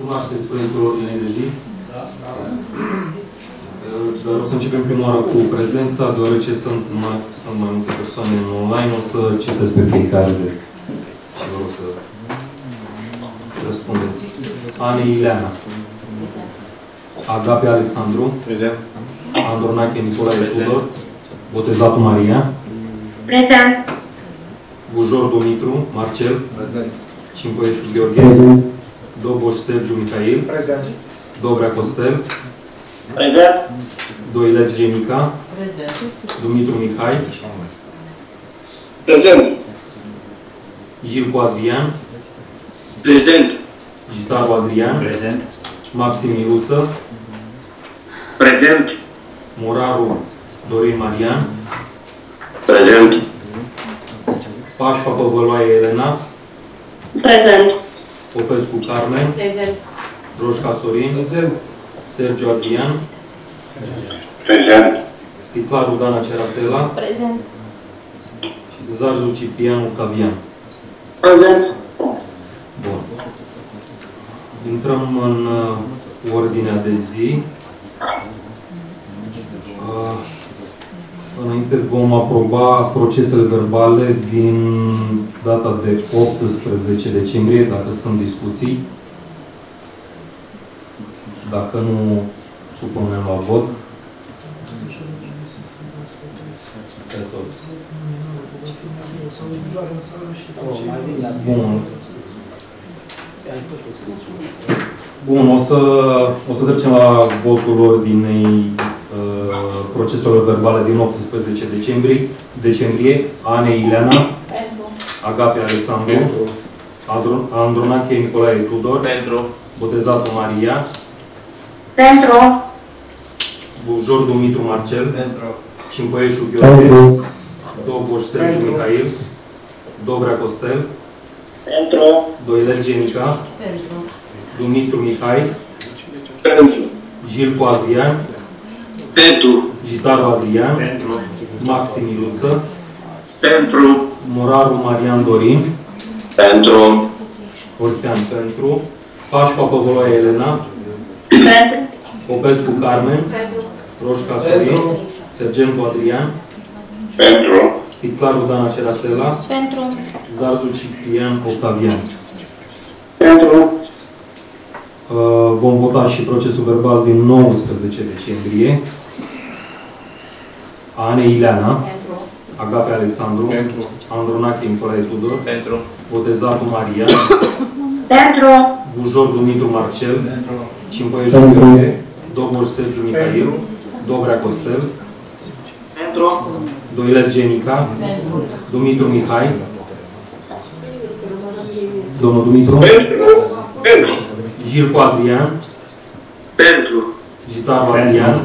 Cunoașteți proiectul ordinei de zi? Da. Dar o să începem prima oară cu prezența, deoarece sunt mai, sunt mai multe persoane în online. O să citesc pe fiecare de și vă rog să răspundeți. Ani Ileana. Agape Alexandru. Prezent. Andronache Nicolae Tudor. Botezatul Maria. Prezent. Bujor Dumitru Marcel. Prezent. Cimpoieșu Gheorghe. Prezent. Doboș Sergiu Mihail. Prezent. Dobrea Costel. Prezent. Doileț Genica. Prezent. Dumitru Mihai. Prezent. Gilcu Adrian. Prezent. Gitaru Adrian. Prezent. Maxim Miluță. Prezent. Moraru Dorin Marian. Prezent. Pașca Păvăloaie Elena. Prezent. Popescu Carmen. Prezent. Roșca Sorin. Prezent. Sergiu Adrian. Prezent. Sticlaru Dana Cerasela. Prezent. Și Zarzu Ciprianu Cavian. Prezent. Bun. Intrăm în uh, ordinea de zi. Uh, înainte vom aproba procesele verbale din data de 18 decembrie, dacă sunt discuții. Dacă nu, supunem la vot. Pe toți. Bun. Bun, o să, o să trecem la votul ordinei uh, proceselor verbale din 18 decembrie. decembrie. Ane Ileana, Pentru. Agape Alexandru, Andro- Andronache Nicolae Tudor, Pentru. Botezatul Maria, Pentru. Bujor Dumitru Marcel, Pentru. Cimpăieșu Gheorghe, Pentru. Doboș Sergiu Mihail, Dobrea Costel, Pentru. Doileț Genica, Pentru. Dumitru Mihai, Pentru. Gilcu Adrian, Pentru. Gitaru Adrian, Pentru. Maxim Iluță, Pentru. Moraru Marian Dorin, Pentru. Orchean pentru, Pașcu Păvăloaie Elena, Pentru. Popescu Carmen, Pentru. Roșca Sorin, Sergentul Adrian, Pentru. Sticlaru Dana Cerasela, Pentru. Zarzu Ciprian Octavian. Pentru. Uh, Vom vota și procesul verbal din 19 decembrie. Ane Ileana, Pentru. Agape Alexandru, Pentru. Andronache Nicolae Tudor, Pentru. Botezatul Maria, Pentru. Bujor Dumitru Marcel, Pentru. Cimpăieșu Pentru. Gheorghe, Doboș Sergiu Mihail, Dobrea Costel, Pentru. Doileț Genica, Pentru. Dumitru Mihai, domnul Dumitru, Pentru. Pentru. Gilcu Adrian, Pentru. Gitaru Adrian,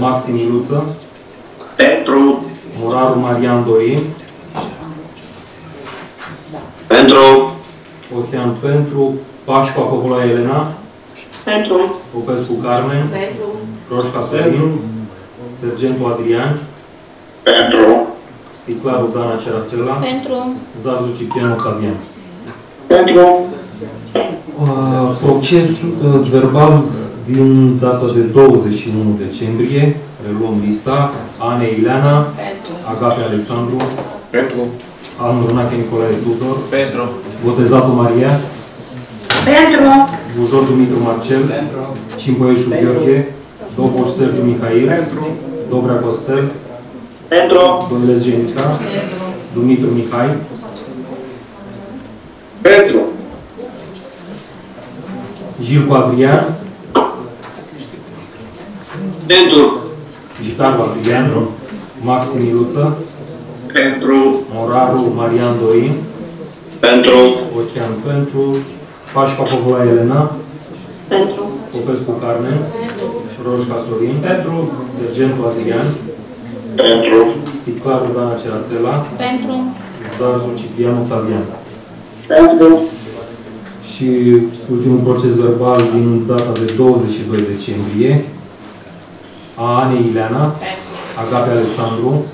Maxim Iluță, Pentru. Moraru Marian Dorin, Pentru. Ochean pentru, Pașcu Apăvula Elena, Pentru. Popescu Carmen, Pentru. Roșca Sorin, Sergentul Adrian, Pentru. Sticlaru Dana Cerasela, Pentru. Zazu Ciprian Octavian. Pentru. Uh, Procesul uh, verbal din data de 21 decembrie, reluăm lista, Ane Ileana, Pentru. Agape Alexandru, Pentru. Andronache Nicolae Tudor, Pentru. Botezatul Maria, Pentru. Bujor Dumitru Marcel, Pentru. Cimpăieșu Gheorghe, Doboș Sergiu Mihail, Pentru. Dobrea Costel, Pentru. Domnule Genica, Pentru. Dumitru Mihai, Pentru. Gilcu Adrian, Pentru. Gitaru Adrian, Maxim Iluță, Pentru. Moraru Marian Dorin, Pentru. Ocean pentru, Pașca Popola Elena, Pentru. Popescu Carmen, Pentru. Roșca Sorin, Pentru. Sergentul Adrian, Pentru. Sticlarul Dana Cerasela, Pentru. Zarzu Ciprian Octavian. Pentru. Și ultimul proces verbal din data de 22 decembrie a Anei Ileana, Pentru. Agape Alexandru,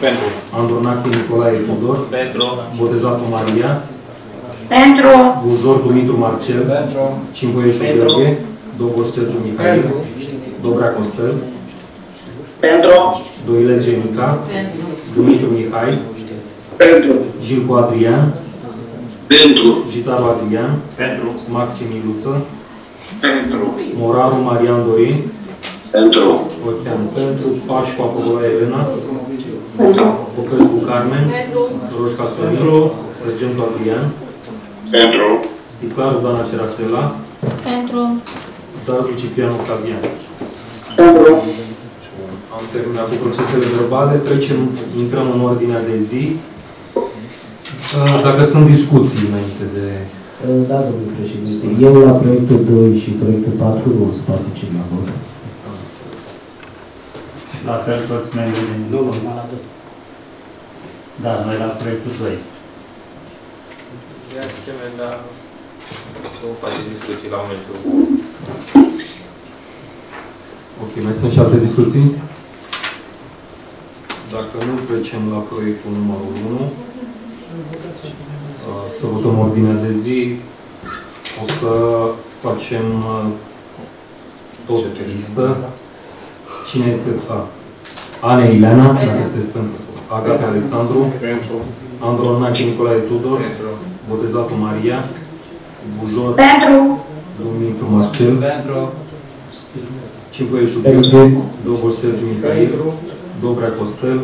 Pentru. Andronache Nicolae Tudor, Pentru. Botezatul Maria, Pentru. Bujor Dumitru Marcel. Pentru. Cimboieșu Pentru. Gheorghe. Doboș Sergiu Mihail. Dobrea Costel. Pentru. Doilez Genica. Dumitru Mihai. Pentru. Gilcu Adrian. Pentru. Gitaru Adrian. Pentru. Maxim Iluță. Pentru. Moraru Marian Dorin. Pentru. Ochean pentru. Pașcu Apoloa Elena. Pentru. Popescu Carmen. Roșca Sorin. Sergentu Adrian. Pentru. Sticlaru Dana Cerasela. Pentru. Zazu Ciprian Octavian. Pentru. Am terminat cu procesele verbale. Trecem, intrăm în ordinea de zi. Uh, Dacă sunt discuții înainte de... Da, domnule președinte. Eu la proiectul 2 și proiectul 4 nu o să particip la vot. La fel toți membrii din... Nu, normal atât. Da, noi la proiectul 2. De asemenea, vom face discuții la momentul. Ok, mai sunt și alte discuții? Dacă nu, trecem la proiectul numărul 1. Uh, Să votăm ordinea de zi. O să facem uh, tot de pe listă. Cine este? A. Ane Ileana, dacă sunteți pentru. Agate Alexandru. Pentru. Andronache Nicolae Tudor. Pentru. Botezatul Maria. Bujor Pentru. Dumitru Marcel. Pentru. Ciucoieșu Pentru. Doboș Sergiu Mihail. Dobrea Costel.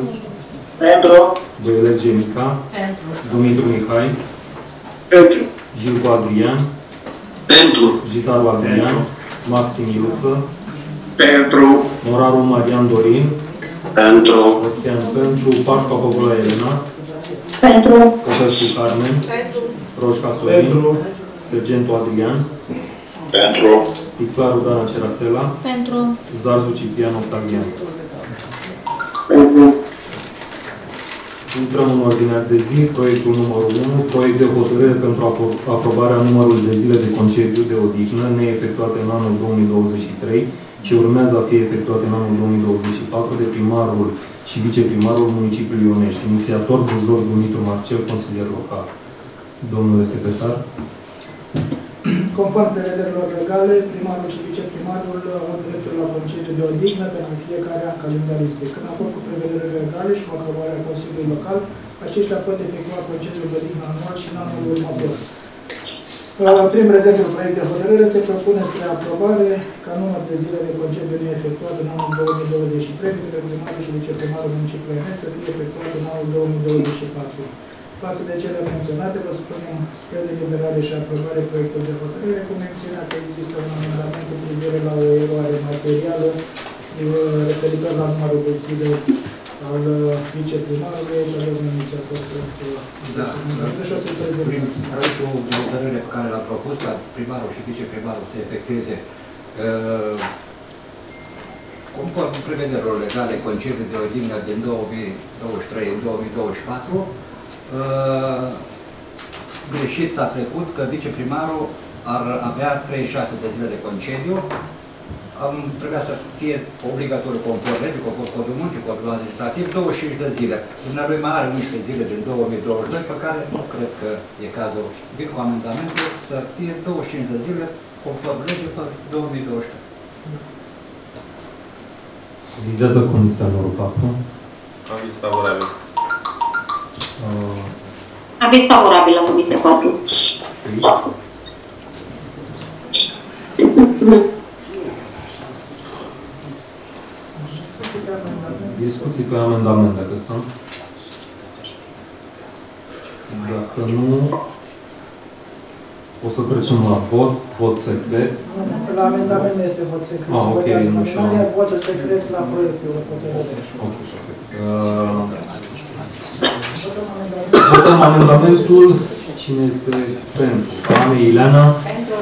Pentru. Doileț Gemica. Pentru. Dumitru Mihai. Pentru. Gilcu Adrian. Pentru. Gitaru Adrian. Maxim Iluță. Pentru. Moraru Marian Dorin. Pentru. Ostean pentru. Pașcu Apogola Elena. Pentru. Popescu Carmen. Roșca Sorin. Sergentu Adrian. Pentru. Sticlaru Dana Cerasela. Pentru. Zarzu Ciprian Octavian. Pentru. Intrăm în ordinea de zi, proiectul numărul 1, proiect de hotărâre pentru apro- aprobarea numărului de zile de concediu de odihnă neefectuate în anul 2023, ce urmează a fi efectuate în anul 2024 de primarul și viceprimarul municipiului Ionești, inițiator Bujor Dumitru Marcel, consilier local. Domnule secretar, Conform prevederilor legale, primarul și viceprimarul au dreptul la concediu de odihnă pentru fiecare an calendaristic. În acord cu prevederile legale și cu aprobarea Consiliului Local, aceștia pot efectua concediul de odihnă anual și în anul următor. Uh, Prin rezervul proiect de hotărâre se propune spre aprobare ca număr de zile de concediu neefectuat în anul 2023 de către primarul și viceprimarul municipiului Ionești să fie efectuat în anul 2024. Față de cele menționate, vă supunem spre deliberare și aprobare proiectul de hotărâre cu mențiunea că există un amendament cu privire la o eroare materială uh, referitor la numărul de zile al uh, viceprimarului. Aici avem un inițiator pentru Da. amendamentul și o să-i Prin prezentăm. proiectul de hotărâre pe care l-am propus ca primarul și viceprimarul să efectueze uh, conform prevederilor legale concediu de odihnă din 2023 în 2024, uh, greșit s-a trecut că viceprimarul ar avea 36 de zile de concediu, am trebuia să fie obligatoriu conform legii, conform codul muncii, codul administrativ, 25 de zile. Dumnealui mai are 11 zile din 2022, pe care nu cred că e cazul. Vin cu amendamentul să fie 25 de zile conform legii pe 2023. vizează Comisia numărul 4. Aviz favorabil. Uh, Aviz favorabil la Comisia 4. Discuții pe amendament, dacă sunt. Dacă nu, o să trecem la vot, vot secret. La amendament nu este vot secret. Ah, Se ok, votează nu știu. nominal, iar votul secret la proiectul de hotărâre. Ok, perfect. Uh, Votăm amendamentul. Votăm amendamentul. Cine este pentru? Ane Ileana, Pentru.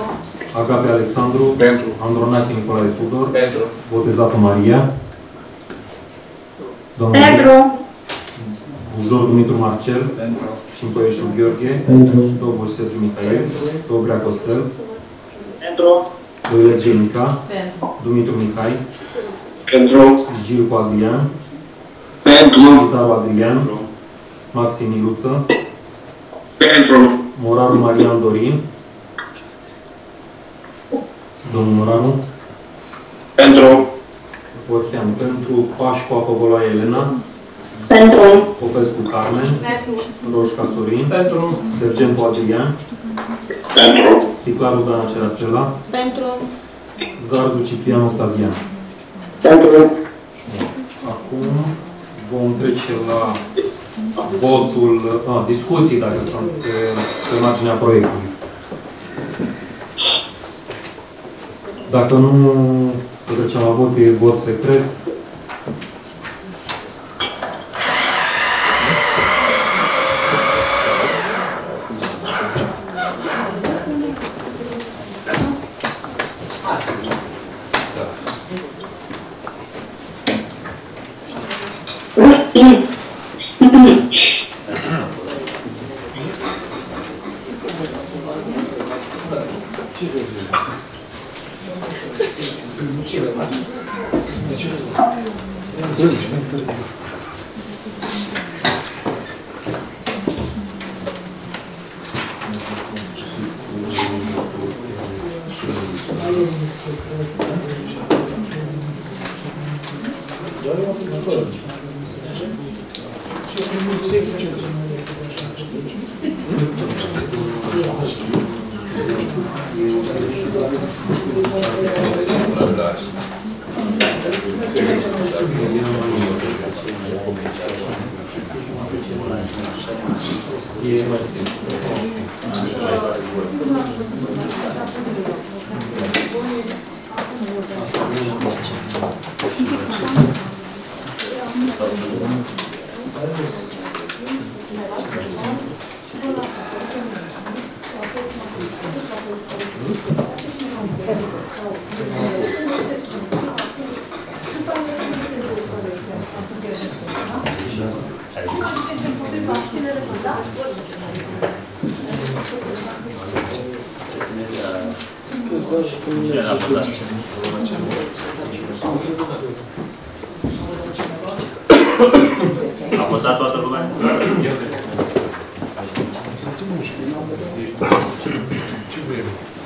Agape Alexandru, Pentru. Andronache Nicolae Tudor, Pentru. Botezatul Maria, domnul Pentru. Bujor Dumitru Marcel, Pentru Cimpăieșu Gheorghe, Pentru. Doboș Sergiu Mihail, Dobrea Costel, Pentru. Doileț Genica, Pentru. Dumitru Mihai, Pentru. Gilcu Adrian, Pentru. Gitaru Adrian, Maxim Iluță, Pentru. Moraru Marian Dorin. Domnul Moraru. Pentru. Orchean. Pentru Pașcu Apăvolaie Elena. Pentru. Popescu Carmen. Roșca Sorin. Pentru. Sergentul Adrian. Pentru. Sticlarul Dana Cerastela. Pentru. Zarzu Ciprian Octavian. Pentru. Acum vom trece la votul, a, discuții dacă sunt pe, pe marginea proiectului. Dacă nu să trecem la vot, e vot secret. Muito bom, espelhar o melhor. Te.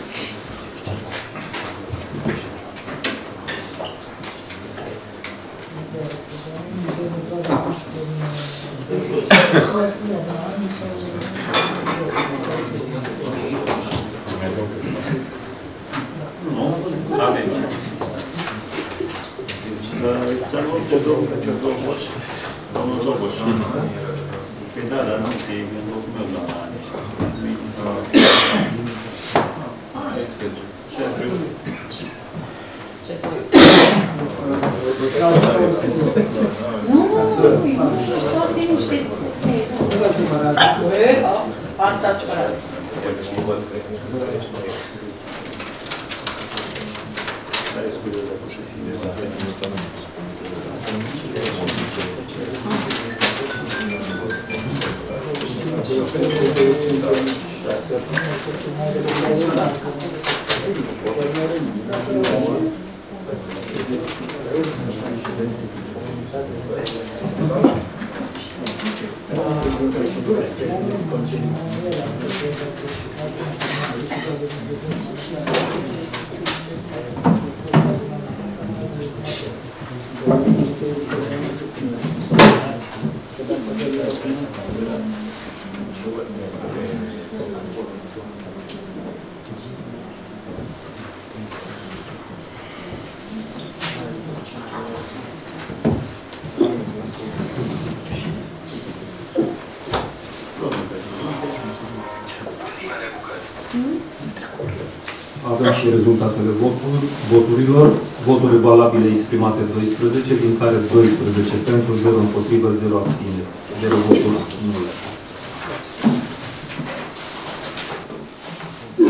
Avem și rezultatele voturi, voturilor. Voturi valabile exprimate 12, din care 12 pentru, 0 împotrivă, 0 abține. 0 voturi nule.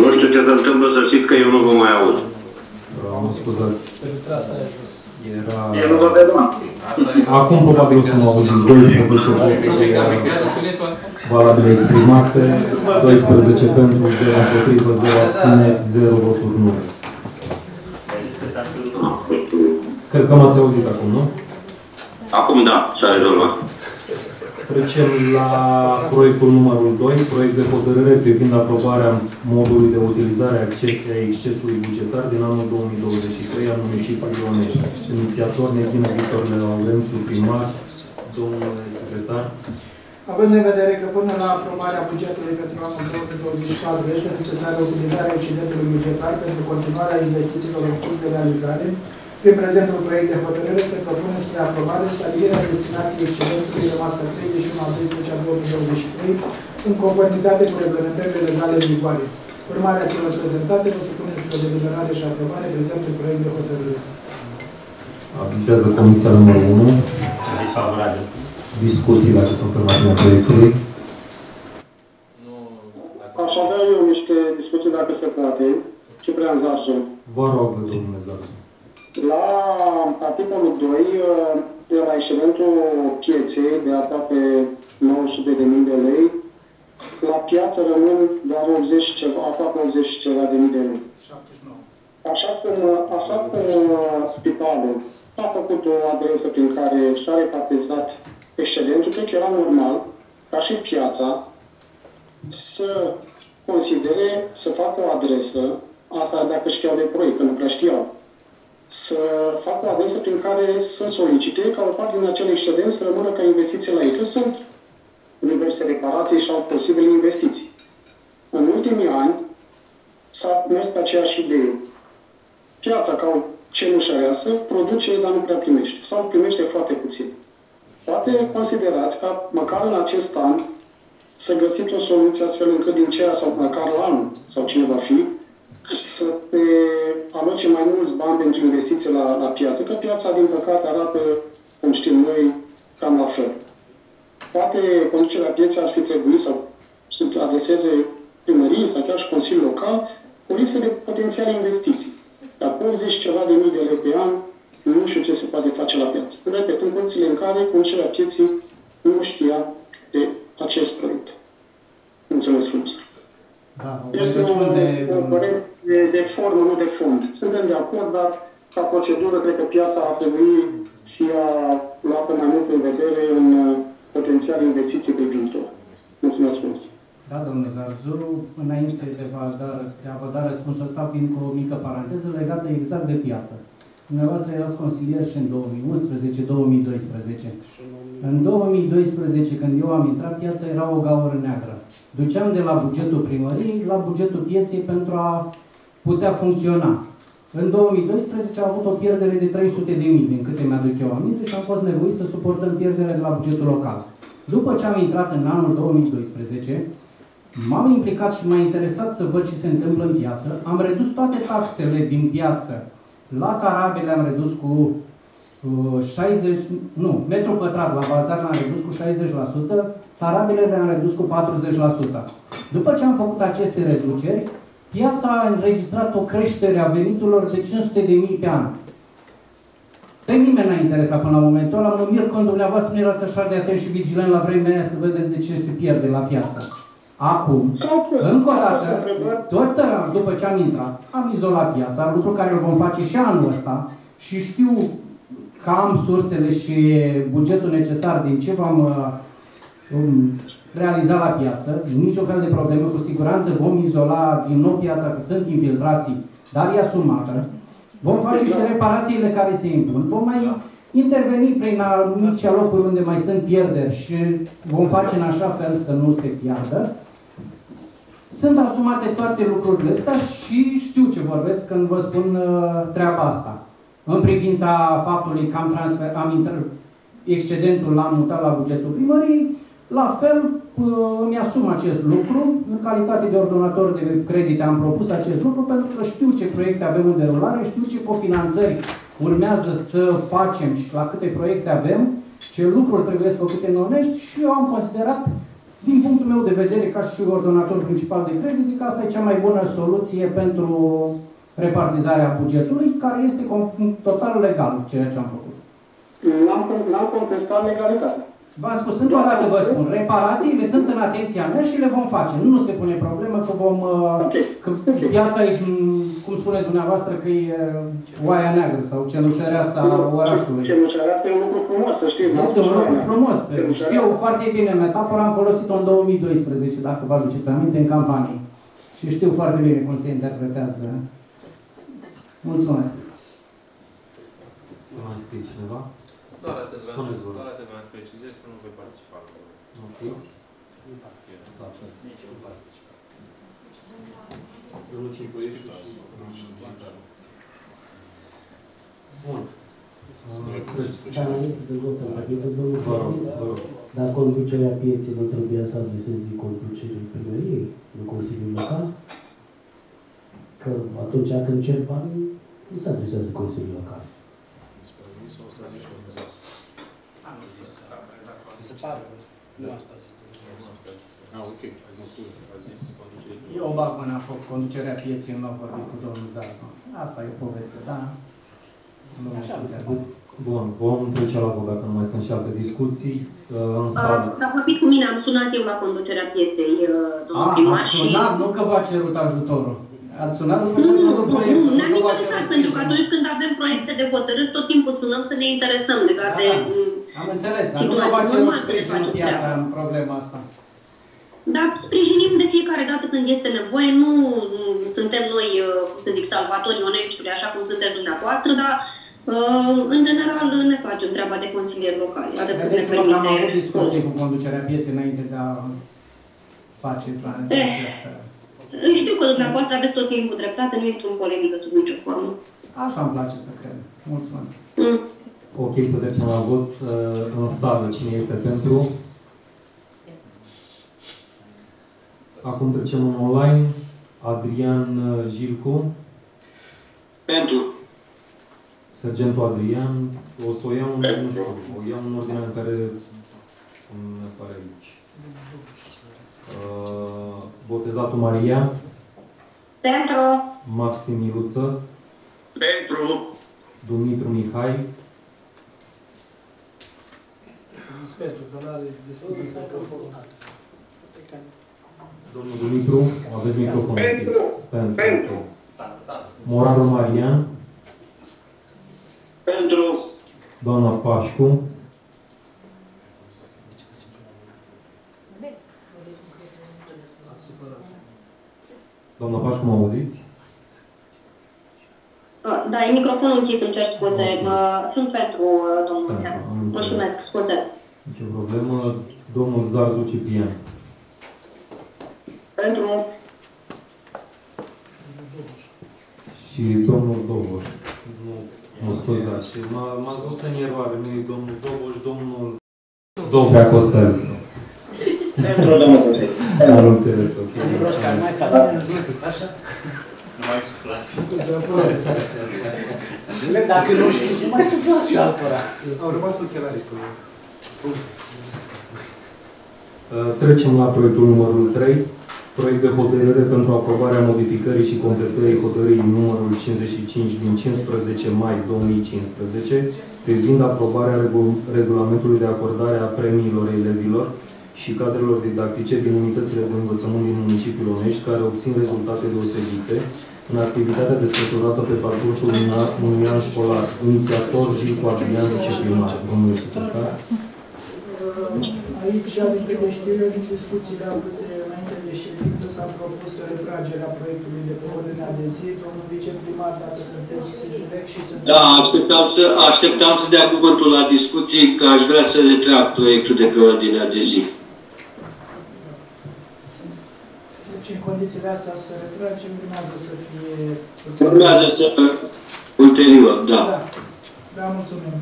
Nu știu ce se întâmplă, să știți că eu nu vă mai aud. Uh, Mă scuzați. Era... Eu nu vă vedem. Acum probabil o să mă auziți. 12 voturi valabile exprimate, 12 pentru, 0 împotrivă, 0 abțineri, 0 voturi nule. Cred că m-ați auzit acum, nu? Acum da, s-a rezolvat. Trecem la proiectul numărul 2, proiect de hotărâre privind aprobarea modului de utilizare a excesului bugetar din anul 2023 al municipiului Ionești. Inițiator Neghina Victor Laurențiu, primar, domnule secretar. Având în vedere că până la aprobarea bugetului pentru anul 2024 este necesară utilizarea excedentului bugetar pentru continuarea investițiilor în curs de realizare, prin prezentul proiect de hotărâre se propune spre aprobare stabilirea destinației excedentului rămas pe 31 a 12 a 2023 în conformitate cu reglementările legale în vigoare. Urmarea celor prezentate vă supune spre deliberare și aprobare prezentul proiect de hotărâre. Avizează Comisia numărul 1. Disfavorabil. Discuții dacă sunt pe marginea proiectului. Aș avea eu niște discuții dacă se poate. Ciprian Zarzu. Vă rog, domnule Zarzu. La articolul 2, de la excedentul pieței de aproape 900 de mii de lei, la piață rămân doar 80 ceva, aproape 80 ceva de mii de lei. 79. Așa cum, așa cum spitalul a făcut o adresă prin care și-a repartizat excedentul, cred că era normal ca și piața să considere să facă o adresă, asta dacă știau de proiect, că nu prea știau, să facă o adresă prin care să solicite ca o parte din acel excedent să rămână ca investiție la ei. Că sunt diverse reparații și au posibile investiții. În ultimii ani s-a mers pe aceeași idee. Piața ca o cenușăreasă produce, dar nu prea primește. Sau primește foarte puțin. Poate considerați ca măcar în acest an să găsiți o soluție astfel încât din ceea sau măcar la anul sau cine va fi, să se aloce mai mulți bani pentru investiții la, la piață, că piața, din păcate, arată, cum știm noi, cam la fel. Poate conducerea pieței ar fi trebuit sau să adreseze primării sau chiar și Consiliul Local o listă de potențiale investiții. Dar 80 ceva de mii de lei pe an, nu știu ce se poate face la piață. Repet, în condițiile în care conducerea pieței nu știa de acest proiect. Mulțumesc frumos! Da, Este o, răspunde, o părere de, de formă, nu de fond. Suntem de acord, dar ca procedură, cred că piața ar trebui și a luată mai mult în vedere în uh, potențiale investiții pe viitor. Mulțumesc frumos! Da, domnule Zarzu, înainte de, vă da, de a vă da răspunsul ăsta, vin cu o mică paranteză legată exact de piață. Dumneavoastră erați consilier și în 2011-2012. În 2012, când eu am intrat, piața era o gaură neagră. Duceam de la bugetul primăriei la bugetul pieței pentru a putea funcționa. În 2012 am avut o pierdere de 300 de mii, din câte mi-aduc eu aminte, și am fost nevoit să suportăm pierderea de la bugetul local. După ce am intrat în anul 2012, m-am implicat și m-a interesat să văd ce se întâmplă în piață. Am redus toate taxele din piață. La carabele am redus cu 60, nu, metru pătrat la bazar l-am redus cu 60%, tarabile le-am redus cu 40%. După ce am făcut aceste reduceri, piața a înregistrat o creștere a veniturilor de 500 de mii pe an. Pe nimeni n-a interesat până la momentul ăla, mă mir când dumneavoastră nu erați așa de atenți și vigilent la vremea aia să vedeți de ce se pierde la piață. Acum, încă o dată, tot după ce am intrat, am izolat piața, lucru care îl vom face și anul ăsta și știu că am sursele și bugetul necesar din ce vom um, realiza la piață, niciun fel de probleme, cu siguranță vom izola din nou piața, că sunt infiltrații, dar e asumată. Vom face și reparațiile care se impun. Vom mai interveni prin anumite locuri unde mai sunt pierderi și vom face în așa fel să nu se piardă. Sunt asumate toate lucrurile astea și știu ce vorbesc când vă spun uh, treaba asta. În privința faptului că am, transfer, am inter, excedentul l-am mutat la bugetul primăriei, la fel uh, îmi asum acest lucru. În calitate de ordonator de credite am propus acest lucru pentru că știu ce proiecte avem în derulare, știu ce cofinanțări urmează să facem și la câte proiecte avem, ce lucruri trebuie să făcute în Onești și eu am considerat din punctul meu de vedere, ca și ordonator principal de credit, că asta e cea mai bună soluție pentru repartizarea bugetului, care este total legal, ceea ce am făcut. N-am, n-am contestat legalitatea. V-am spus, încă o dată vă spun, reparațiile sunt în atenția mea și le vom face. Nu, nu se pune problemă că vom... uh, Ok. Că piața e, m, cum spuneți dumneavoastră, că e uh, oaia neagră sau cenușăreasa orașului. Cenușăreasa e un lucru frumos, să știți, n-am Este spus un lucru oaia. frumos. Cenușăreasa. Știu foarte bine metafora, am folosit-o în 2012, dacă vă aduceți aminte, în campanie. Și știu foarte bine cum se interpretează. Mulțumesc. Să mai scrie cineva? Doar atât vreau Spuneți, să- vă rog. doar atât vreau să precizez că nu voi participa. Ok. Da, Domnul Cincoiești? Bun. Dar înainte de vot, vedeți, domnul Vă rog, președinte, vă rog. Dar conducerea pieței nu trebuia să adreseze conducerii primăriei, nu Consiliul Local? Că atunci când cer bani, nu se adresează Consiliul Local. Se pare, nu asta Ah, ok. A zis, a zis conducerea. Eu o bag mâna în foc, conducerea pieții, nu am vorbit cu domnul Zazu. Asta e o poveste, da? Nu Așa, contează. Bun, vom trece la vot dacă nu mai sunt și alte discuții. Uh, În Uh, sală. S-a vorbit cu mine, am sunat eu la conducerea pieței, uh, domnul A, primar, ați și... sunat, nu că v-a cerut ajutorul. Ați sunat după ce Nu, ați nu, văzut nu, proiectul. nu, ne-am că v-a interesat, cerut pentru că sprijin. atunci când avem proiecte de hotărâri, tot timpul sunăm să ne interesăm legate Da, da. de... Am înțeles, dar nu Situație că v-a cerut normal să ne sprijinul facem piața treaba. în problema asta. Dar sprijinim de fiecare dată când este nevoie, nu mm, suntem noi, uh, cum să zic, salvatorii oneșturi, așa cum sunteți dumneavoastră, dar uh, în general ne facem treaba de consilieri locali, atât cât ne Vedeți-vă că am avut permite. discuții cu conducerea pieței înainte de a face planul Eh. acesta. Știu că dumneavoastră aveți tot timpul dreptate, nu intru în polemică sub nicio formă. Așa îmi place să cred. Mulțumesc. Mm. Ok, să trecem la vot. Uh, În sală, cine este pentru? Acum trecem în online. Adrian uh, Jilcu, Pentru. sergentul Adrian. O să o iau în, nu știu, o iau în ordinea în care îmi apare aici. Uh, botezatul Maria, Pentru. Maxim Miluță, Pentru. Dumitru Mihai, Zis Petru, că n-are deschis microfonul. domnul Dumitru, aveți microfon. Pentru. Pentru. Pentru. ok. Moraru Marian, Pentru. doamna Pașcu, Ați supărat. Doamna Pașcu, mă auziți? Uh, Da, e microfonul închis, îmi cer scuze. Uh, Sunt pentru uh, domnul Pentru, Neam. am înțeles. Mulțumesc, scuze. Nicio problemă. Domnul Zarzu Ciprian. Pentru Și domnul Doboș. Nu, mă scuzați. M-a- M-ați dus în eroare. Nu e domnul Doboș, domnul Dobrea Costel. Pentru, domnul președinte. Am înțeles, ok. Mai faci. Așa? Nu mai suflați. Dacă nu știți, nu mai suflați și altora. Au rămas ochelarii cu Uh, Trecem la proiectul numărul 3. Proiect de hotărâre pentru aprobarea modificării și completării hotărârii numărul 55 din 15 mai 2015 privind aprobarea regul- regulamentului de acordare a premiilor elevilor și cadrelor didactice din unitățile de învățământ din municipiul Onești care obțin rezultate deosebite în activitatea desfășurată pe parcursul unui an- unui an școlar. Inițiator Gilcu Adrian, viceprimar. Domnul secretar. Aici, din câte știu eu, din discuțiile avute înainte de ședință, s-a propus retragerea proiectului de pe ordinea de zi. Domnul viceprimar, dacă sunteți direct și sunteți... Da, așteptam să, așteptam să dea cuvântul la discuții, că aș vrea să retrag proiectul de pe ordinea de zi. Deci, în condițiile astea să retragem, urmează să fie... Urmează să... Ulterior, da. Da, da, mulțumim.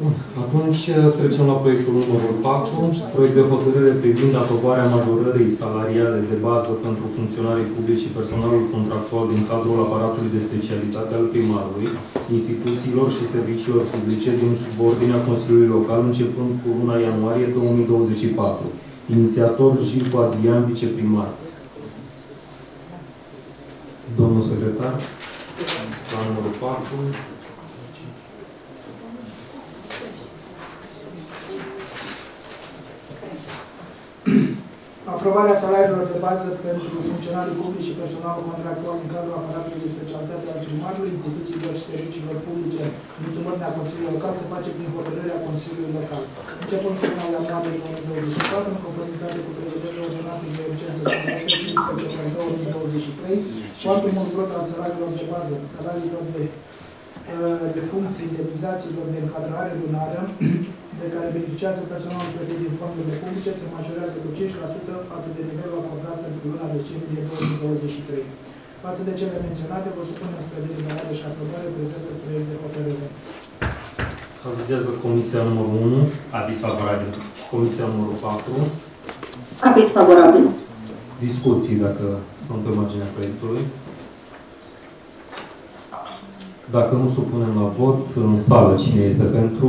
Bun. Atunci trecem la proiectul numărul 4, proiect de hotărâre privind aprobarea majorării salariale de bază pentru funcționarii publici și personalul contractual din cadrul aparatului de specialitate al primarului, instituțiilor și serviciilor publice din subordinea Consiliului Local începând cu luna ianuarie 2024. Inițiator Gilcu Adrian, viceprimar. Domnul secretar, la numărul 4. Aprobarea salariilor de bază pentru funcționarii publici și personalul contractual în cadrul aparatului de specialitate al primarului, instituțiilor și serviciilor publice din subordinea Consiliului Local se face prin hotărârea Consiliului Local. Începând cu 1 ianuarie 2024, în conformitate cu prevederile ordonanței de urgență 2023, cuantumul brut al salariilor de bază, salariilor de uh, de funcții, indemnizațiilor de încadrare lunară de care beneficiază personalul plătit din fondurile publice se majorează cu 5% față de nivelul acordat pentru luna decembrie 2023. Față de cele menționate, vă supunem spre deliberare și aprobare prezentul proiect de hotărâre. Avizează Comisia numărul 1. Aviz favorabil. Comisia numărul 4. Aviz favorabil. Discuții dacă sunt pe marginea proiectului. Dacă nu supunem la vot, în sală cine este pentru?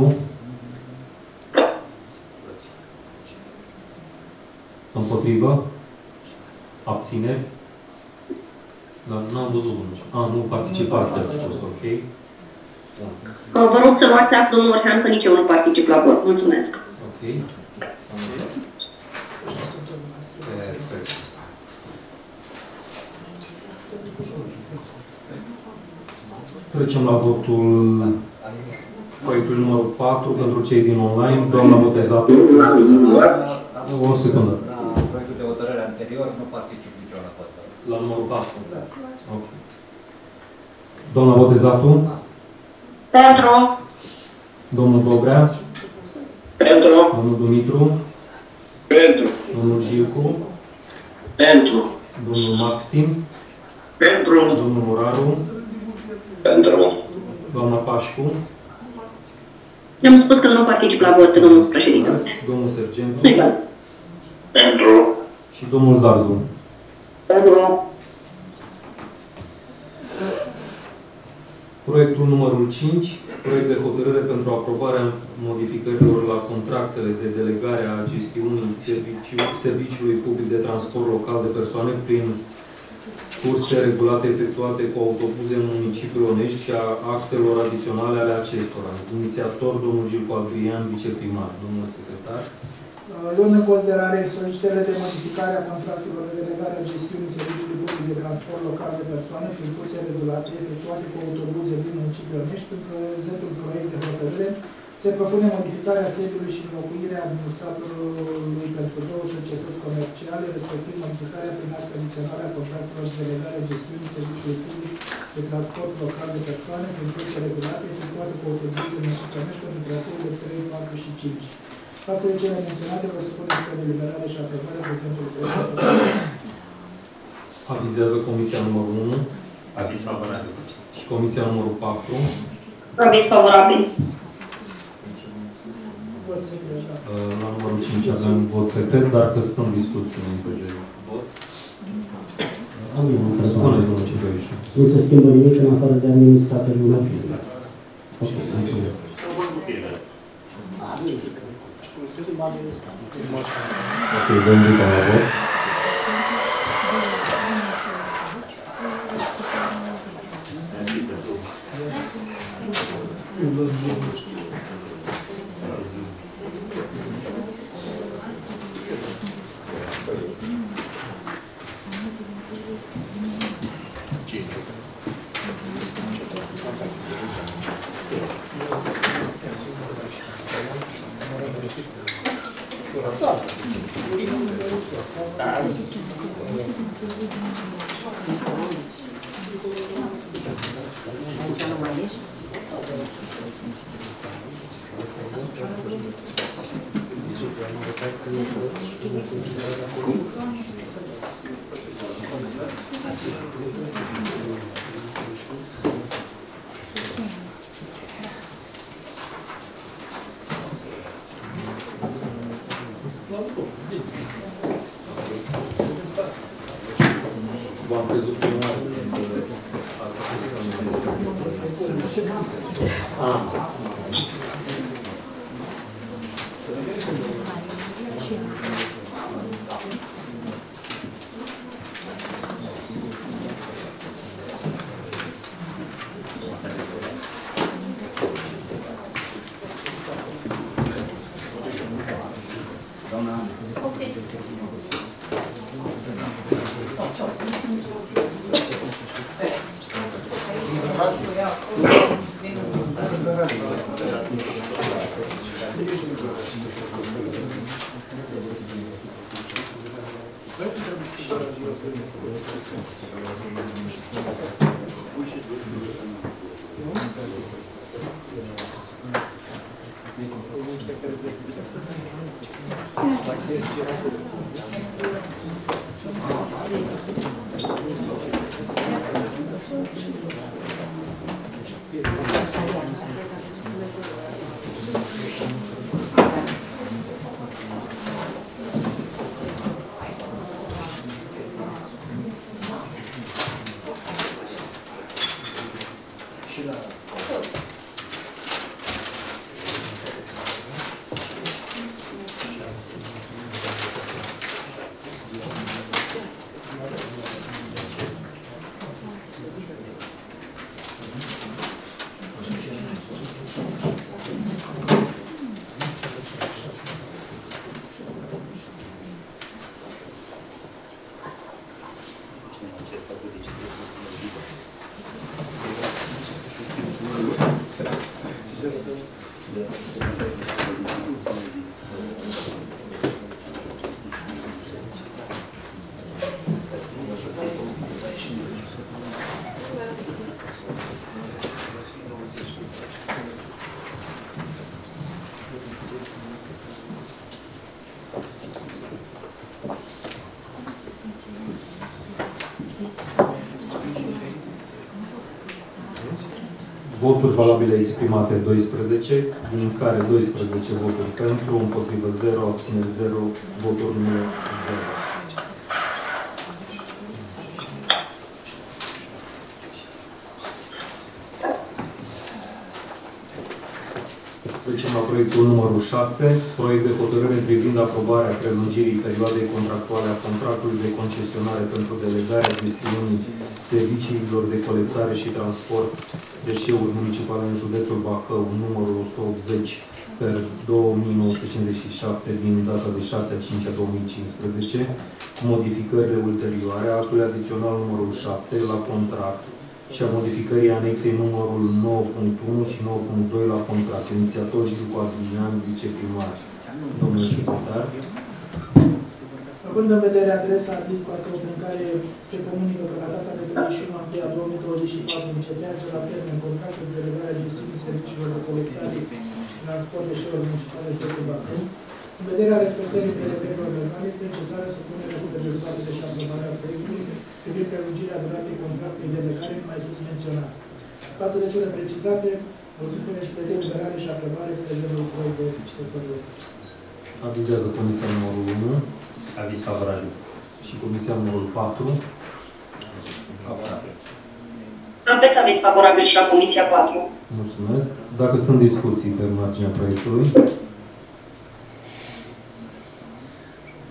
Împotrivă? Abțineri? Dar n-am văzut, nu știu. A, nu participați, ați spus, ok? Bun. Uh, Vă rog să luați act, domnul Orhan, că nici eu nu particip la vot. Mulțumesc. Ok. Perfect. Trecem la votul proiectul numărul 4 pentru cei din online. Doamna Botezatu. O secundă. La proiectul de hotărâre anterior nu particip nici eu la vot. La numărul 4. Ok. Doamna Botezatu. Pentru. Domnul Dobrea. Pentru. Domnul Dumitru. Pentru. Domnul Jilcu. Pentru. Domnul Maxim. Pentru. Domnul Muraru. Pentru. Doamna Pașcu. Am spus că nu particip la vot, domnul președinte. Domnul Sergentu. Nu-i clar. Pentru. Și domnul Zarzu. Pentru. Proiectul numărul 5, proiect de hotărâre pentru aprobarea modificărilor la contractele de delegare a gestiunii serviciu, Serviciului Public de Transport Local de Persoane prin curse regulate efectuate cu autobuze în municipiul Onești și a actelor adiționale ale acestora. Inițiator, domnul Gilcu Adrian, viceprimar. Domnul secretar. Luând în considerare solicitările de modificare a contractelor de delegare a gestiunii serviciului public de transport local de persoane prin curse regulate efectuate cu autobuze din municipiul Onești, prin prezentul proiect de hotărâre, se propune modificarea sediului și înlocuirea administratorului pentru două societăți comerciale, respectiv modificarea prin act adițional a contractelor de delegare a gestiunii serviciului public de transport local de persoane prin curse regulate efectuate cu autobuze din municipiul Onești pentru traseele 3, 4 și 5. Față de cele menționate, vă supunem spre deliberare și aprobare prezentul proiect. Avizează Comisia numărul 1 Aviz favorabil. și Comisia numărul 4. Aviz favorabil. Vot secret, da. La numărul 5 avem vot secret, dar că sunt discuții înainte de vot. Am eu o întrebare. Spuneți, domnul Cipriușu. Nu se schimbă nimic în afară de administratorul în office. Ok, mulțumesc. Ok, vă invităm la vot. V-am 先生、この子もそうです。Voturi valabile exprimate 12, din care 12 voturi pentru, împotrivă 0, abțineri 0, voturi nu 0. Trecem la proiectul numărul 6, proiect de hotărâre privind aprobarea prelungirii perioadei contractuale a contractului de concesionare pentru delegarea gestiunii serviciilor de colectare și transport deșeuri municipale în județul Bacău, numărul 180 per 2957 din data de 6 a 5 a 2015, cu modificările ulterioare, actul adițional numărul 7 la contract și a modificării anexei numărul 9.1 și 9.2 la contract. Inițiator Gilcu Adrian, viceprimar. Domnul secretar. Având în vedere adresa Adis Bacău prin care se comunică că la data de 31 aprilie 2024 încetează la termen contractul de delegare a gestiunii serviciilor de colectare și transport deșeurilor municipale de Bacău, în vederea respectării prevederilor legale, este necesară supunerea spre dezbatere și aprobarea proiectului privind prelungirea duratei contractului de delegare mai sus menționat. Față de cele precizate, o supune spre deliberare și aprobare prezentul proiect de hotărâre. Avizează Comisia numărul 1 Aviz favorabil. și Comisia numărul 4. Favorabil. Aveți aviz favorabil și la Comisia 4. Mulțumesc. Dacă sunt discuții pe marginea proiectului.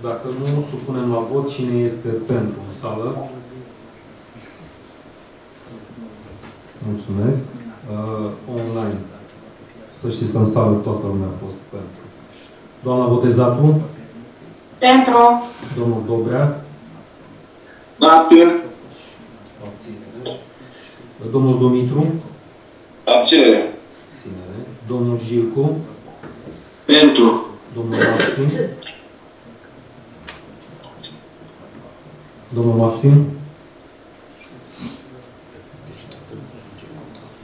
Dacă nu, supunem la vot cine este pentru în sală. Mulțumesc. Uh, online. Să știți că în sală toată lumea a fost pentru. Doamna Botezatu, Pentru. domnul Dobrea, Martin, domnul Dumitru, abținere. ținere, domnul Jilcu, Pentru. domnul Maxim, domnul Maxim,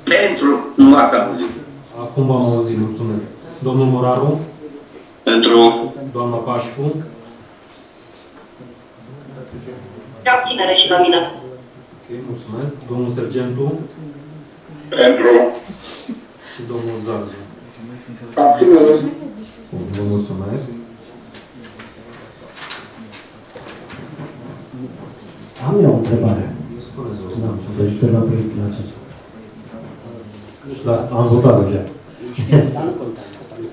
Pentru. Nu m-ați auzit. acum v-am auzit, mulțumesc. Domnul Moraru, Pentru. doamna Pașcu, De abținere și la mine. ok, mulțumesc, domnul Sergentu Pentru. și domnul Zarzu. Abținere. Bun, Vă mulțumesc. Am eu o întrebare. Spuneți, vă Da, rog. referitor la proiectul acesta. Nu știu, Da, am votat deja. știu, dar nu contează asta. Nu.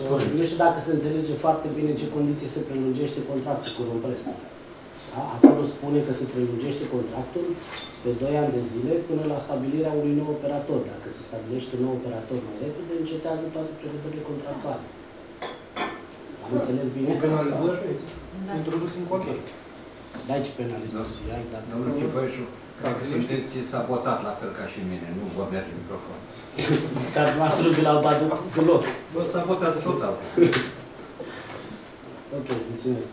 Spuneți. Nu știu dacă se înțelege foarte bine în ce condiții se prelungește contractul cu Rompresta. Da? Acolo spune că se prelungește contractul pe 2 ani de zile până la stabilirea unui nou operator. Dacă se stabilește un nou operator mai repede, încetează toate prevederile contractuale. Am înțeles bine? Penalizări introdus în contract. Dai ce penalist da. să ai, dar... Domnul Cipoișu, cred că sunteți sabotat la fel ca și mine, nu vă merge microfon. Dar noastră vi l-au dat deloc. Vă sabotează total. Ok, mulțumesc.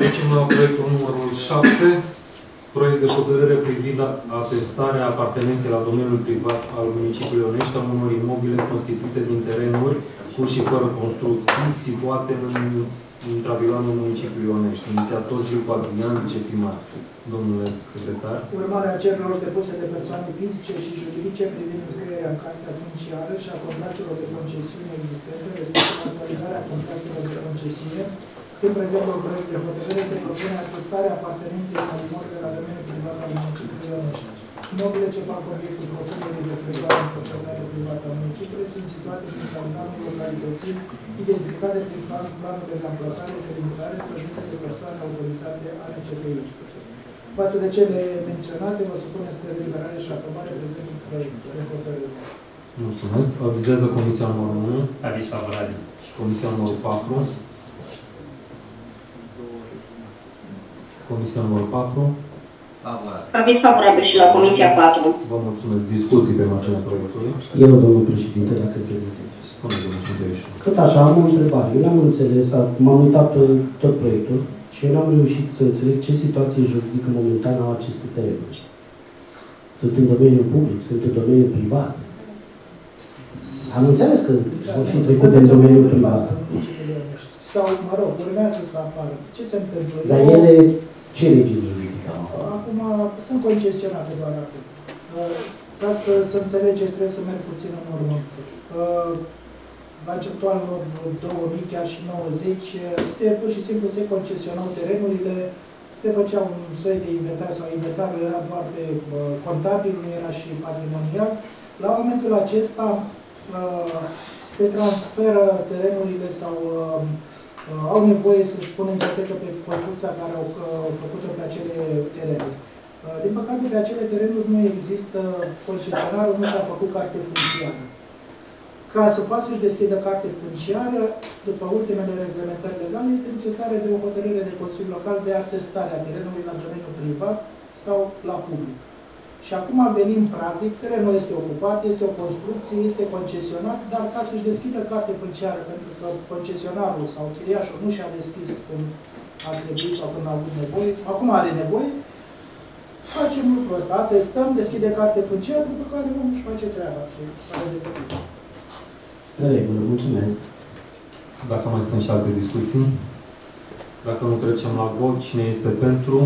Trecem la proiectul numărul 7, proiect de hotărâre privind atestarea apartenenței la domeniul privat al municipiului Onești a unor imobile constituite din terenuri cu și fără construcții situate în intravilanul municipiului Onești. Inițiator Gil Patrian, viceprimar. Domnule secretar. Urmarea cererilor depuse de persoane fizice și juridice privind înscrierea în cartea funciară și a contractelor de concesiune existente, respectiv actualizarea contractelor de concesiune, prin prezentul proiect de hotărâre se propune atestarea apartenenței unor imobile la domeniul privat al municipiului Onești. Imobile ce fac obiectul procesului de preluare în proprietatea privată a municipiului sunt situate prin planul localității, identificate prin planul de amplasare creditare, prăjute de persoane autorizate ale CPI. Față de cele menționate, vă supunem spre deliberare și aprobare prezentul proiect de hotărâre. Mulțumesc. Avizează Comisia numărul 1 Aviz favorabil. și Comisia numărul 4. Comisia numărul 4. Favorabil. Aviz favorabil și la Comisia 4. Vă mulțumesc. Discuții pe marginea proiectului. Eu, domnul președinte, dacă permiteți. Spune, domnul Ciudești. Tot așa, am o întrebare. Eu n-am înțeles, m-am uitat pe tot proiectul și eu n-am reușit să înțeleg ce situație juridică momentan au aceste terenuri. Sunt în domeniul public, sunt în domeniul privat. Am înțeles că vor fi trecute în domeniul privat. Sau, mă rog, urmează să apară. Ce se întâmplă? Dar Eu- ele, ce regim juridic au? Acum sunt concesionate doar atât. Uh, Ca să, să înțelegeți, trebuie să merg puțin în urmă. Uh, La începutul anilor 2000, chiar și 90, se pur și simplu se concesionau terenurile, se făcea un soi de inventar sau inventarul era doar pe uh, contabil, nu era și patrimonial. La momentul acesta uh, se transferă terenurile sau uh, uh, au nevoie să-și pună ipotecă pe construcția care au uh, făcut-o pe acele terenuri. Uh, Din păcate, pe acele terenuri nu există concesionarul, nu și-a făcut carte funciară. Ca să poată să-și deschidă carte funciară, după ultimele reglementări legale, este necesară de o hotărâre de Consiliul Local de atestare a terenului la domeniul privat sau la public. Și acum venim practic, terenul este ocupat, este o construcție, este concesionat, dar ca să-și deschidă carte funciară, pentru că concesionarul sau chiriașul nu și-a deschis când a trebuit sau când a avut nevoie, acum are nevoie, facem lucrul ăsta, atestăm, deschide carte funciară, după care omul își face treaba și are de făcut. În regulă, mulțumesc. Dacă mai sunt și alte discuții. Dacă nu trecem la vot, cine este pentru?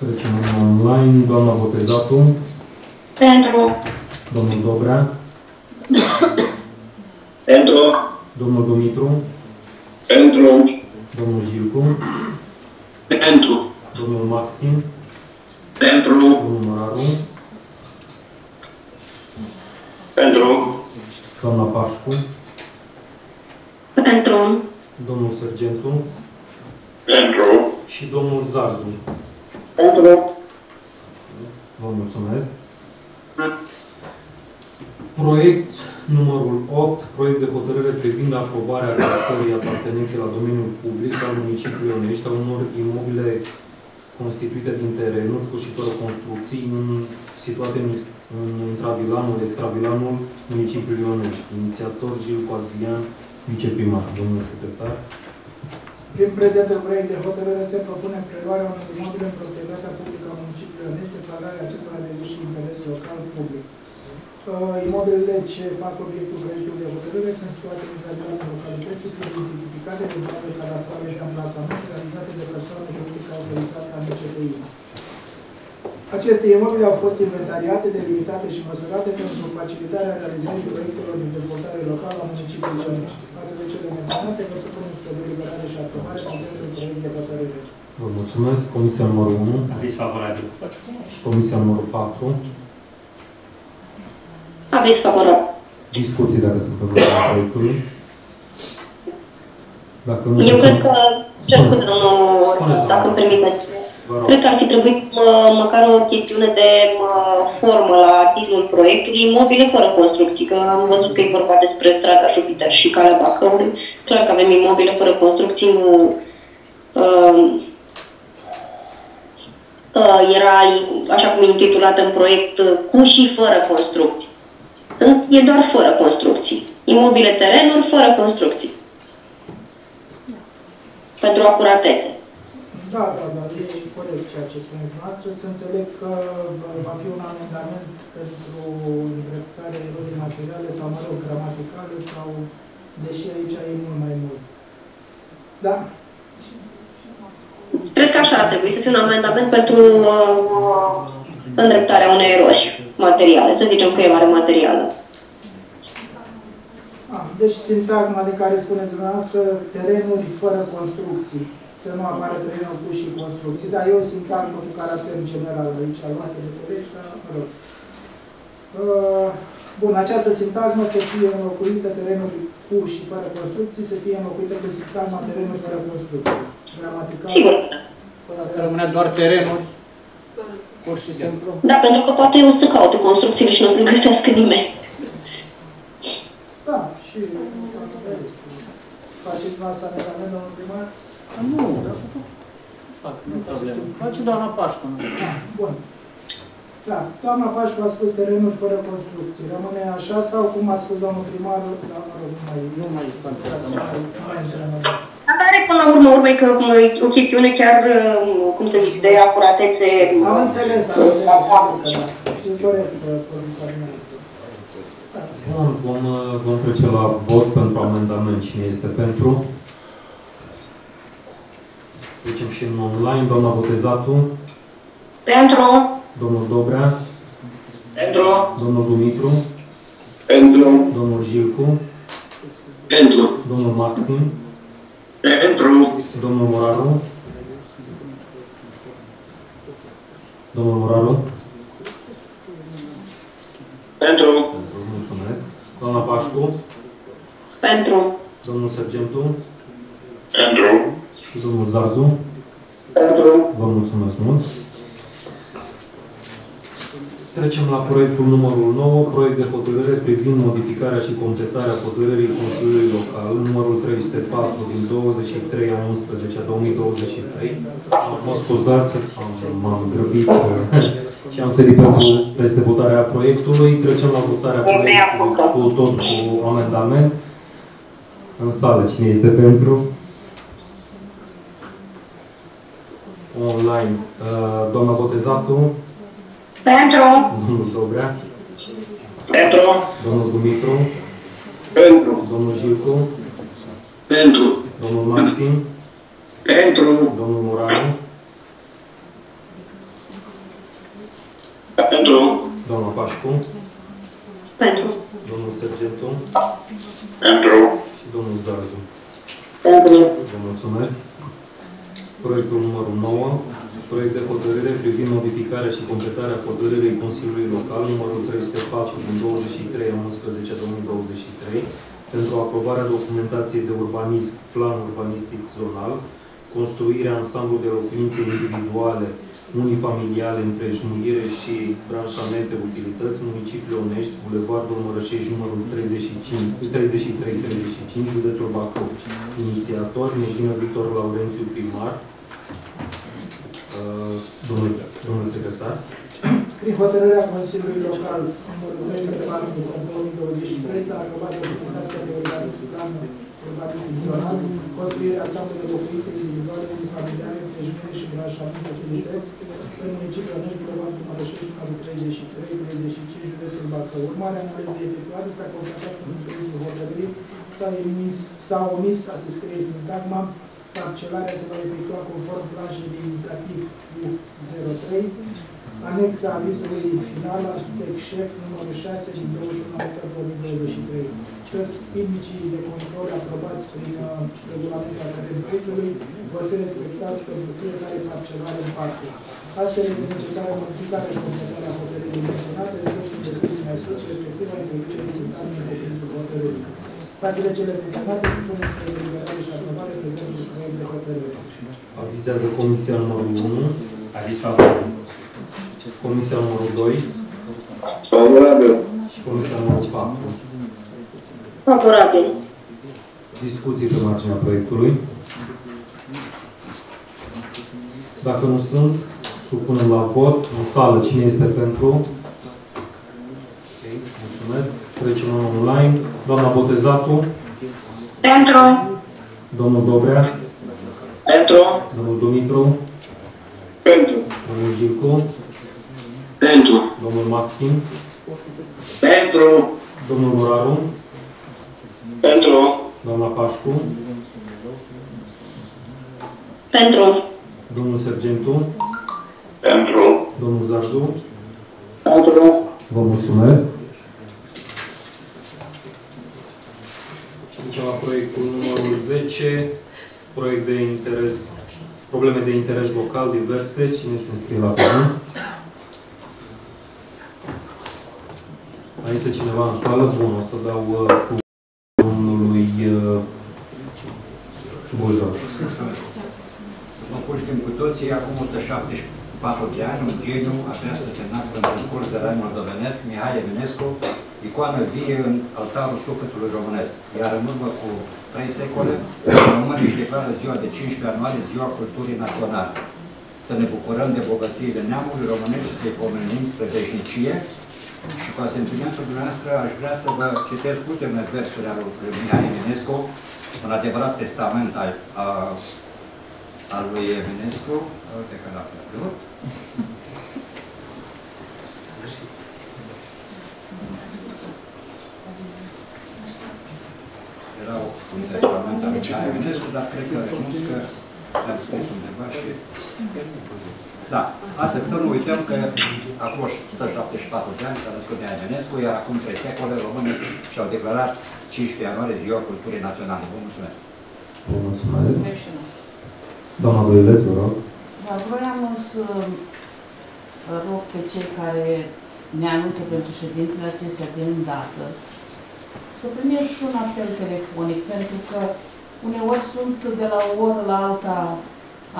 Trecem în online. Doamna Botezatu, Pentru. domnul Dobrea, Pentru. domnul Dumitru, Pentru. domnul Jilcu, Pentru. domnul Maxim, Pentru. domnul Moraru, Pentru. doamna Pașcu, Pentru. domnul Sergentu Pentru. și domnul Zarzu. Pentru. Vă mulțumesc. Proiect numărul 8, proiect de hotărâre privind aprobarea atestării apartenenței la domeniul public al municipiului Onești a unor imobile constituite din terenuri cu și fără construcții în, situate în, în intravilanul, extravilanul municipiului Onești. Inițiator Gil Adrian, viceprimar. Domnule secretar. Prin prezentul proiect de hotărâre se propune preluarea unui imobil în proprietatea publică a municipiului Onești, declararea acestora de și interes local public. Uh, Imobilele ce fac obiectul proiectului de hotărâre sunt situate în interiorul localității cu identificate de date cadastrale și amplasament realizate de persoane juridică autorizate a MCPI. Aceste imobile au fost inventariate, delimitate și măsurate pentru facilitarea realizării proiectelor de dezvoltare locală a municipiului Onești. Față de cele menționate, vă supunem spre deliberare și aprobare pentru proiect de hotărâre. Vă mulțumesc. Comisia numărul 1 Aviz favorabil. și Comisia numărul 4. Aviz favorabil. Discuții dacă sunt pe marginea proiectului. Dacă nu Eu trecem- cred că, cer Spune. scuze, domnul, Spuneți, dacă îmi permiteți, Vă rog. Cred că ar fi trebuit mă, măcar o chestiune de mă, formă la titlul proiectului, imobile fără construcții, că am văzut că e vorba despre strada Jupiter și calea Bacăului. Clar că avem imobile fără construcții, nu... Uh, uh, era, așa cum e intitulat în proiect, uh, cu și fără construcții. Sunt, e doar fără construcții. Imobile terenuri fără construcții. Pentru acuratețe. Da, da, da, e corect ceea ce spuneți noastră. Să înțeleg că va fi un amendament pentru îndreptarea erorii materiale sau, mă rog, gramaticale sau, deși aici e mult mai mult. Da? Cred că așa ar trebui să fie un amendament pentru uh, uh, îndreptarea unei erori materiale. Să zicem că e mare materială. Ah, deci sintagma de care spuneți dumneavoastră, terenuri fără construcții. Să nu apară terenul cu și construcții. Da, e o sintagmă cu caracter general aici, luată de colegi, dar, mă rog. Uh, Bun, această sintagmă să fie înlocuită terenuri cu și fără construcții, să fie înlocuită cu sintagma terenuri fără construcții. Gramatical. Sigur. Rămâne doar terenuri, pur și simplu. Da, pentru că poate o să caute construcțiile și nu o să le găsească nimeni. Da, și faceți asta amendament, domnul primar? Nu, dar fac, nu problemă. Face doamna Pașcu. nu? Bun. Da, doamna Pașcu a spus terenuri fără construcții. Rămâne așa sau cum a spus domnul primar, da, mă rog, nu mai... Nu mai contează. Nu mai, nu mai intrăm în- Dar are până la urmă urmei că mă, o chestiune chiar, uh, cum să zic, de acuratețe. Am înțeles, am înțeles. sigur că da. E corect uh, poziția dumneavoastră. Bun, vom, uh, vom trece la vot pentru amendament. Cine este pentru? Trecem și în online. Doamna Botezatu, Pentru. domnul Dobrea, Pentru. domnul Dumitru, Pentru. domnul Jilcu, Pentru. domnul Maxim, Pentru. domnul Moraru, domnul Moraru, Pentru. mulțumesc, doamna Pașcu, Pentru. domnul Sergentu Pentru. și domnul Zarzu. Pentru. Vă mulțumesc mult. Trecem la proiectul numărul 9, proiect de hotărâre privind modificarea și completarea hotărârii Consiliului Local, numărul 304 din 23 a 11 a 2023. Mă scuzați, am- m-am grăbit și am sărit pentru, peste votarea proiectului. Trecem la votarea proiectului cu tot cu amendament. În sală, cine este pentru? Online. Uh, Doamna Botezatu, Pentru. domnul Dobrea, Pentru. domnul Dumitru, Pentru. domnul Jilcu, Pentru. domnul Maxim, Pentru. domnul Muranu, Pentru. doamna Pașcu, Pentru. domnul Sergentu Pentru. și domnul Zarzu. Pentru. Vă mulțumesc. Proiectul numărul 9, proiect de hotărâre privind modificarea și completarea hotărârii Consiliului Local numărul 304 din 23 a 11 a 2023 pentru aprobarea documentației de urbanism, plan urbanistic zonal, construirea ansamblu de locuințe individuale, unifamiliale, împrejmuire și branșamente utilități, municipiul Onești, Bulevardul Mărășești, numărul 33-35, județul Bacău. Inițiator, Medina Victor Laurențiu, primar. Uh, Domnul, domnul secretar. Prin hotărârea Consiliului Local numărul 304 din 2023 s-a aprobat documentația de urbanism plan urbanistic zonal, construirea ansamblului de locuințe individuale, unifamiliare, împrejmuire și branșament utilități în municipiul Onești, Bulevardul Mărășești, numărul 33, 35, județul Bacău. Urmarea analizei de efectuate s-a completat cu înțelesul hotărârii, s-a emis, s-a omis, a se scrie sintagma, parcelarea se va efectua conform planșei de indicativ U03, anexa avizului final, arhitect șef, numărul 6 din 21 martie 2023. Toți indicii de control aprobați prin uh, regulamentul aferent prețului vor fi respectați pentru fiecare parcelare în parte. Astfel este necesară modificarea și completarea hotărârii menționate, rezultul descris mai sus, respectiv a introducerii sintagmei în cuprinsul hotărârii. Față de cele menționate, supune spre deliberare și aprobare prezentul proiect de hotărâre. Avizează Comisia numărul 1. Aviz favorabil. Comisia numărul 2 Favorabil. și Comisia numărul 4. Favorabil. Discuții pe marginea proiectului. Dacă nu sunt, supunem la vot. În sală, cine este pentru? Ok, mulțumesc. Trecem în online. Doamna Botezatu, Pentru. domnul Dobrea, Pentru. domnul Dumitru, Pentru. domnul Jilcu, Pentru. Domnul Maxim, Pentru. domnul Muraru, Pentru. doamna Pașcu, Pentru. domnul Sergentu, Pentru. domnul Zarzu. Pentru. Vă mulțumesc. Trecem la proiectul numărul 10, proiect de interes, probleme de interes local diverse. Cine se înscrie la cuvânt? Mai este cineva în sală? Bun, o să dau uh, cu domnului uh, Bujor. După cum știm cu toții, acum 174 de ani, un geniu a trebuit să se nască într-un curs de rai moldovenesc, Mihai Eminescu, icoană vie în altarul sufletului românesc. Iar în urmă cu trei secole, românii își declară ziua de 15 ianuarie ziua culturii naționale. Să ne bucurăm de bogățiile neamului românești și să-i pomenim spre veșnicie. Și cu asentimentul dumneavoastră aș vrea să vă citesc ultimele versuri ale lui Mihai Eminescu, un adevărat testament al, a, al lui Eminescu, uite că l-a pierdut. Era un testament al lui Mihai Eminescu, dar cred că renunț că l-am scris undeva și... Da, asta să nu uităm că acum 174 de ani s-a născut Mihai Eminescu, iar acum trei secole românii și-au declarat 15 ianuarie Ziua Culturii Naționale. Vă mulțumesc! Vă mulțumesc. Doamna Doilescu, vă rog. Dar vroiam să rog pe cei care ne anunță pentru ședințele acestea de îndată să primești și un apel telefonic, pentru că uneori sunt de la o oră la alta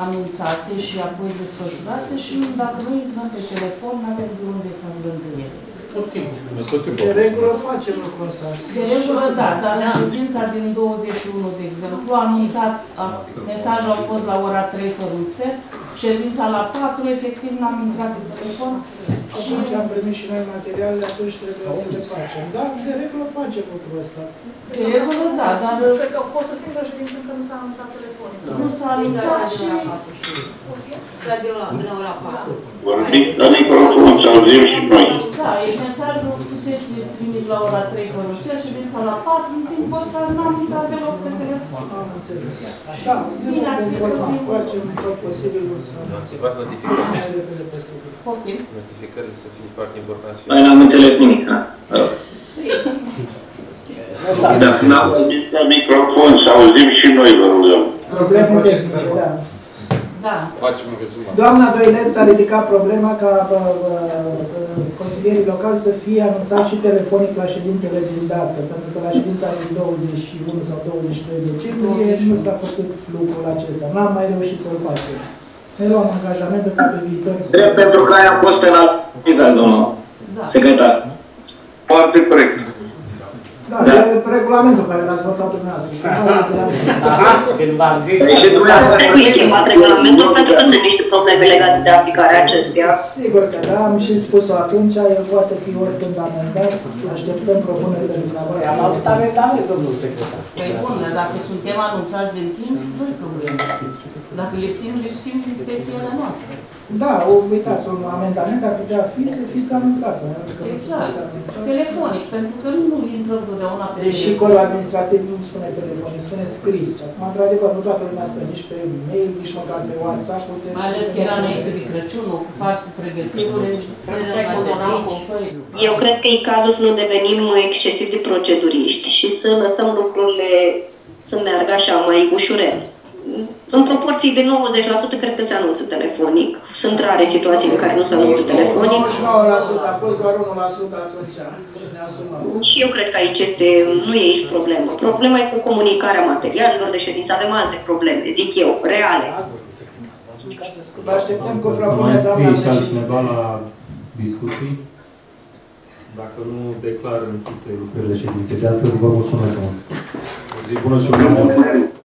anunțate și apoi desfășurate și dacă nu intrăm pe telefon, nu avem de unde să aflăm de ele. De regulă facem lucrul ăsta. De regulă, da, dar în ședința din 21, de exemplu, a anunțat, a, mesajul a fost la ora 3 fără un sfert, ședința la 4, efectiv n-am intrat pe telefon și... Atunci am primit și noi materialele, atunci trebuie să le facem. Da, de regulă facem lucrul ăsta. De regulă, da, dar Cred că a fost o singură ședință când nu s-a anunțat telefonic. nu s-a anunțat și... La de la, de la ora 4. Vorbim la microfon, să auzim și noi. Da, e mesajul fusese trimis la ora 3 fără un sfert, ședința la 4, în timpul ăsta n-am intrat deloc pe telefon. Am înțeles. Da, Bine ne ați vom spus. informa. Facem tot posibilul să Anticipați notificări. mai repede posibil. Poftim. Notificările să fie foarte important. să fie- Noi n-am înțeles nimic. ha? Dacă n-am vorbit la microfon, să auzim și noi, vă rugăm. Probleme tehnice, da. Da. Facem un rezumat. Doamna Doileț a ridicat problema ca uh, uh, consilierii locali să fie anunțați și telefonic la ședințele din dată, pentru că la ședința din 21 sau 23 decembrie nu s-a făcut lucrul acesta. N-am mai reușit să-l facem. Ne luăm angajamentul ca pe viitor. să- Drept pentru care am fost penalizat, domnul Da. secretar. Foarte corect. Da, e regulamentul care l-ați votat dumneavoastră. Când v-am zis... Deci, dumneavoastră- Trebuie schimbat regulamentul pentru că sunt niște probleme legate de aplicarea acestuia. Sigur că da, am și spus-o atunci, el poate fi oricând amendat, așteptăm propunerile dumneavoastră. Am avut amendare, domnul secretar. Păi bun, dar dacă suntem anunțați din timp, nu e problemă. Dacă lipsim, lipsim pe pielea noastră. Da, o, uitați, un amendament ar putea fi să fiți anunțați. adică nu Exact. sunteți anunțați. Telefonic, pentru că nu intrăm totdeauna pe Deci și codul administrativ nu spune telefon, spune scris. Acum, într-adevăr, nu toată lumea stă nici pe mail, nici măcar pe WhatsApp. o să- Mai ales că era înainte de Crăciun, ocupați cu pregătirile, puteai coordona cu Eu cred că e cazul să nu devenim excesiv de proceduriști și să lăsăm lucrurile să meargă așa mai ușurel. În proporții de 90% cred că se anunță telefonic. Sunt rare situații în care nu se anunță telefonic. 99% a fost doar 1% atunci și ne asumăm. Și eu cred că aici este, nu e aici problemă. Problema e cu comunicarea materialelor de ședință. Avem alte probleme, zic eu, reale. Vă așteptăm cu Să mai propunerea doamna scrie și președinte. altcineva la discuții. Dacă nu, declar închise lucrările ședinței de astăzi. Vă mulțumesc mult. O zi bună și un